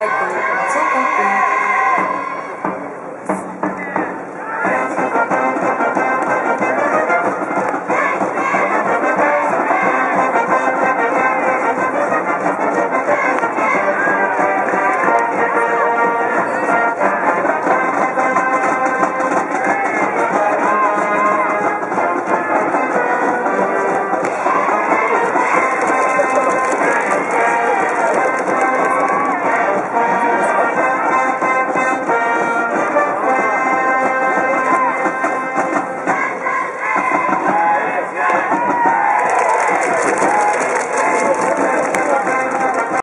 like